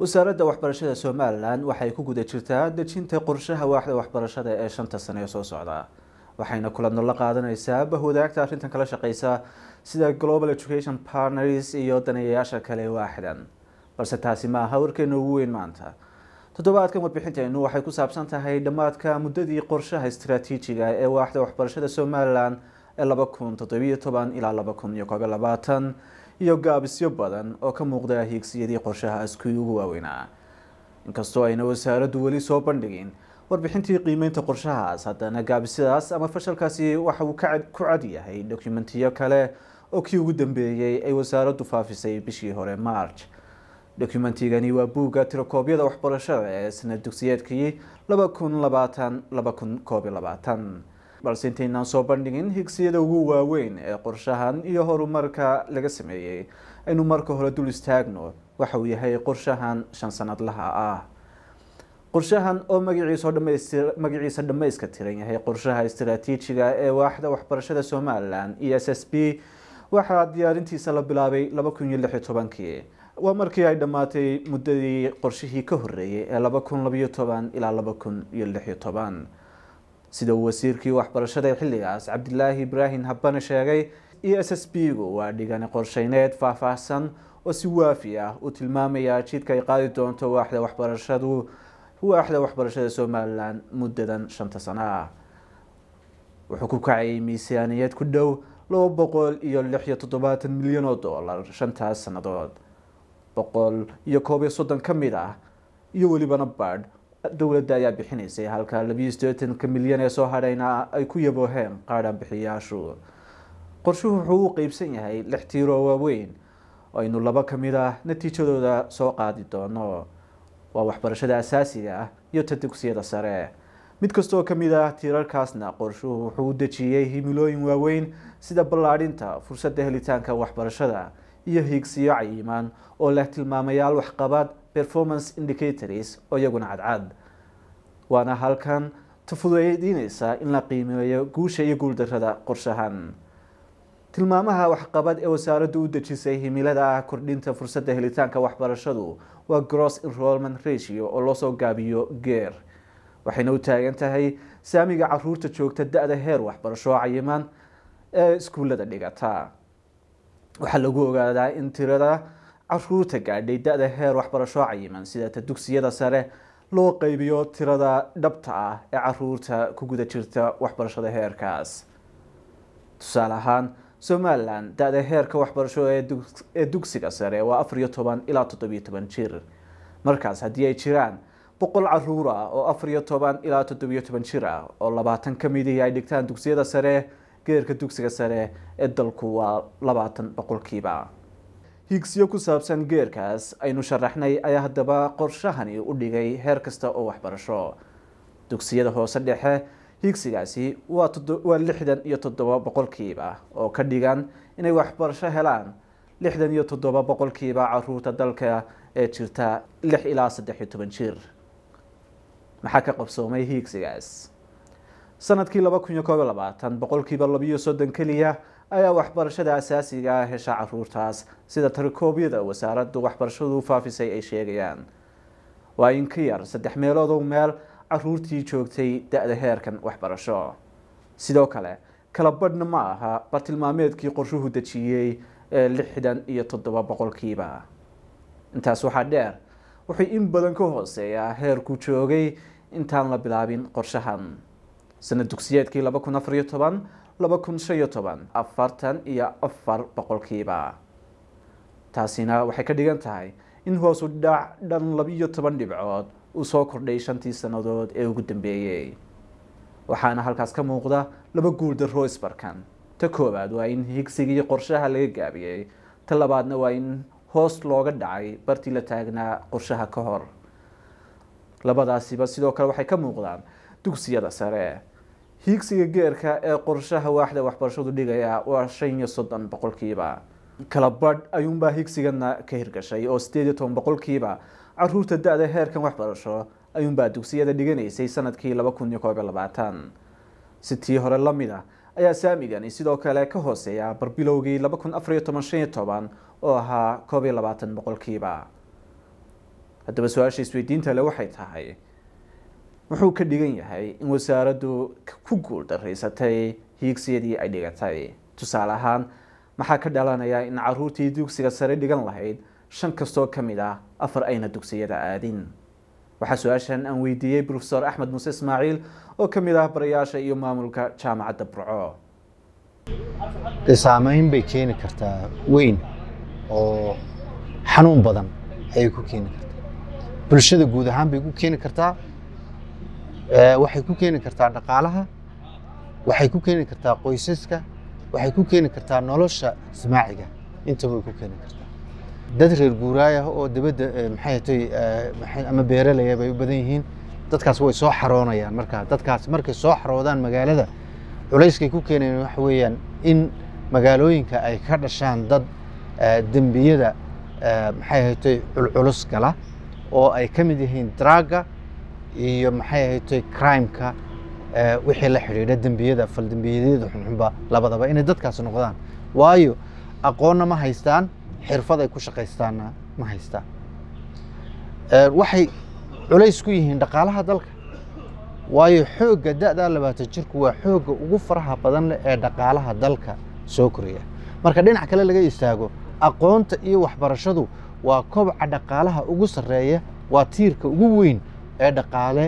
wasaaradda waxbarashada somalilan waxay ku guda jirtaa dejinta qorshaha waaxda waxbarashada ee shanta sane ee soo socda. Waxayna kulanno la qaadanaysaa bahwadaagta arrintan kala shaqeysa sida global education partners iyo daneeyayaasha kale waaxdan. Balse taasi ma aha warkeena ugu weyn maanta. Toddobaadkan warbixinteennu waxay ku saabsan tahay dhammaadka muddadii qorshaha istaraatiijiga ee waaxda waxbarashada somalilan ee laba kun toddobiyo toban ilaa laba kun iyo koob iyo labaatan iyo gaabisyo badan oo ka muuqda hiigsiyadii qorshahaas kuwii ugu waaweynaa. Inkastoo ayna wasaaraddu weli soo bandhigin warbixintii qiimeynta qorshahaas haddana gaabisyadaas ama fashalkaasi waxa uu ku cad yahay dokumentiyo kale oo kii ugu dambeeyey ay wasaaraddu faafisay bishii hore march dokumentigani waa buugga tirakoobyada waxbarashada ee sanad dugsiyeedkii laba kun labaatan laba kun koob iyo labaatan balse intaynaan soo bandhigin higsiyada ugu waaweyn ee qorshahan iyo horumarka laga sameeyey. Aynu marka hore dul istaagno waxa uu yahay qorshahan shan sanadlaha ah. Qorshahan oo dhamaystir magaciisa dhammayska tiran yahay qorshaha istaraatiijiga ee waaxda waxbarashada somalilan e s s b waxaa diyaarintiisa la bilaabay laba kun iyo lix iyo tobankii. Waa markii ay dhammaatay muddadii qorshihii ka horeeyay ee laba kun labayo toban ilaa laba kun iyo lix iyo toban sida uu wasiirkii waxbarashada xilligaas cabdilaahi ibraahim habane sheegay e s s b gu waa dhigani qorsheyneed faahfaahsan oo si waafi ah uu tilmaamaya jidka ay qaadi doonto waaxda waxbarashadu waaxda waxbarashada somalilan muddadan shanta sano ah wuxuu ku kacayay miisaaniyad ku dhow laba boqol iyo lix iyo toddobaatan milyan oo dollar shantaas sannadood. Boqol iyo koob iyo soddon ka mid ah iyo welibana badh dowladda ayaa bixinaysay halka labiyo siddeetanka milyan ee soo hadhayna ay ku yabooheen qaadhaan bixiyayaashu. Qorshuhu wuxuu u qeybsan yahay lix tiiroo waaweyn aynu laba ka mid ah natiijadooda soo qaadi doono. Waa waxbarashada asaasiga ah iyo ta dugsiyada sare. Mid kastoo ka mid ah tiirarkaasna qorshuhu wuxuu u dejiyey himilooyin waaweyn sida ballaadhinta fursadda helitaanka waxbarashada iyo hiigsiyo cayimaan oo leh tilmaamayaal waxqabad performance indicators oo iyaguna cadcad. Waana halkan tafudeydinaysa in la qiimeeyo guusha iyo guuldarrada qorshahan. Tilmaamaha waxqabad ee wasaaraddu u dejisay himilada ah kordhinta fursadda helitaanka waxbarashadu waa gross enrollment ratio oo loosoo gaabiyo geer. Waxayna u taagan tahay saamiga carruurta joogta da-da heer waxbarasho cayiman ee iskuullada dhigata waxaa lagu ogaadaa in tirada carruurta gaadhay da-da heer waxbarasho cayiman sida ta dugsiyada sare loo qeybiyo tirada dhabta ah ee carruurta ku guda jirta waxbarashada heerkaas. Tusaale ahaan somalilan da-da heerka waxbarasho ee dugsiga sare waa afar iyo toban ilaa toddobiyo toban jir. Markaas haddii ay jiraan boqol carruur ah oo afar iyo toban ilaa toddobiyo toban jir ah oo labaatan ka midii ay dhigtaan dugsiyada sare geerka dugsiga sare ee dalku waa labaatan boqolkiiba. Hiigsiyo ku saabsan geerkaas aynu sharaxnay ayaa haddaba qorshahani u dhigay heer kasta oo waxbarasho. Dugsiyada hoose dhexe hiigsigaasi waa lixdan iyo toddoba boqolkiiba oo ka dhigan inay waxbarasho helaan. Lixdan iyo toddoba boqolkiiba carruurta dalka ee jirta lix ilaa saddex iyo toban jir. Maxaa ka qabsoomay hiigsigaas sannadkii laba kun iyo koob iyo labaatan boqolkiiba labiyo soddon keliya ayaa waxbarashada asaasiga ah hesha caruurtaas sida tarikoobyada wasaaraddu waxbarashadu faafisay ay sheegayaan. Waa in ka yar saddex meeloodoo meel caruurtii joogtay da-da heerkan waxbarasho. Sidoo kale kala badhna ma aha bartilmaameedkii qorshuhu dejiyey ee lixdan iyo toddoba boqolkiiba intaas waxaa dheer wuxuu in badan ka hooseeyaa heerku joogay intaan la bilaabin qorshahan sanad dugsiyeedkii laba kun afar iyo toban laba kun shan iyo toban afartan iyo afar boqolkiiba taasina waxay ka dhigan tahay in hoosu dhac dhan labiyo toban dhibcood uu soo kordhay shantii sannadood ee ugu dambeeyey waxaana halkaas ka muuqda laba guuldarro isbarkan ta koowaad waa in higsigii qorshaha laga gaabiyey ta labaadna waa in hoos looga dhacay bartii la taagnaa qorshaha ka hor labadaasiba sidoo kale waxay ka muuqdaan dugsiyada sare hiigsiga geerka ee qorshaha waaxda waxbarashadu dhigaya waa shan iyo soddon boqolkiiba. Kala badh ayuunbaa higsigana ka hirgashay oo sideed iyo toban boqolkiiba. Caruurta da-da heerkan waxbarasho ayuunbaa dugsiyada dhiganaysay sannadkii laba kun iyo koob iyo labaatan. Si tii hore la mid a ayaa saamigani sidoo kale ka hooseeya barbilowgii laba kun afar iyo toban shan iyo toban oo ahaa koob iyo labaatan boqolkiiba. Haddaba su'aasha isweydiinta le waxay tahay wuxuu ka dhigan yahay in wasaaraddu ku guul daraysatay hiigsiyadii ay dhigatay. Tusaale ahaan maxaa ka dhalanaya in caruurtii dugsiga sare dhigan lahayd shan kastoo ka mid ah afar ayna dugsiyada aadin? Waxaa su'aashan aan weydiiyey profesor axmed muuse ismaaciil oo ka mid ah barayaasha iyo maamulka jaamacadda burco. Dee saameyn bay keeni kartaa weyn oo xanuun badan ayay ku keeni kartaa. Bulshada guud ahaan bay ku keeni kartaa waxay ku keeni kartaa dhaqaalaha waxay ku keeni kartaa qoysaska waxay ku keeni kartaa nolosha ismaaciga. Intaba way ku keeni kartaa. Dad reer guuraaya oo dibadda maxay tay ama beeralaya bay u badan yihiin. Dadkaas way soo xaroonayaan markaa dadkaas markay soo xaroodaan magaalada culayskay ku keenayaan waxa weeyaan in magaalooyinka ay ka dhashaan dad dembiyada maxay ahatay culculus gala oo ay ka mid yihiin draaga iyo maxay ahatay crimeka wixii la xidhiidha dembiyada faldembiyadyada xunxunba labadaba inay dadkaas noqdaan. Waayo aqoonna ma haystaan xirfad ay ku shaqaystaanna ma haystaan. Waxay culays ku yihiin dhaqaalaha dalka. Waayo xoogga da'daa labaatan jirku waa xoogga ugu faraha badan ee dhaqaalaha dalka soo koriya. Marka dhinac kale laga istaago aqoonta iyo waxbarashadu waa kobca dhaqaalaha ugu sarreeya waa tiirka ugu weyn ee dhaqaale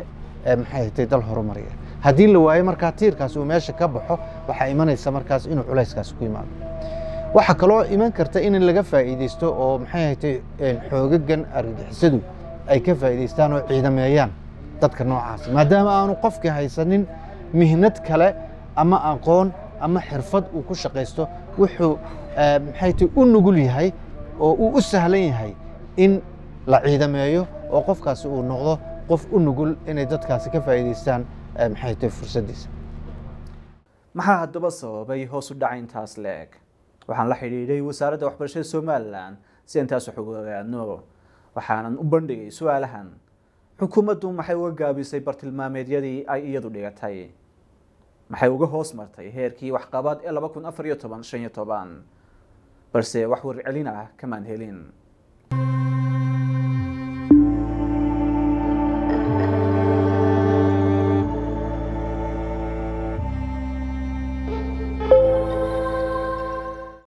maxay hatay dal horumaraya haddii la waayo markaa tiirkaas uu meesha ka baxo waxaa imanaysa markaas inuu culayskaas ku yimaado waxaa kaloo iman karta in laga faa'iideysto oo maxay hatay xoogagan argagixisadu ay ka faa'iideystaan oo ciidameeyaan dadka noocaas. Maadaama aanu qofkii haysanin mihnad kale ama aqoon ama xirfad uu ku shaqaysto wuxuu maxay u nugul yahay oo uu u sahlan yahay in la ciidameeyo oo qofkaasi uu noqdo qof u nugul inay dadkaasi ka faa'iideystaan maxay tay fursaddiisa? Maxaa haddaba sababay hoos u dhaca intaas la-eg waxaan la xidhiidhay wasaaradda waxbarashada somalilan si intaas wax uga ogaano waxaanan u bandhigay su'aalahan. Xukuumaddu maxay uga gaabisay bartilmaameedyadii ay iyadu dhigatay? Maxay uga hoos martay heerkii waxqabad ee laba kun afar iyo toban shan iyo toban? Balse wax warcelin ah kamaan helin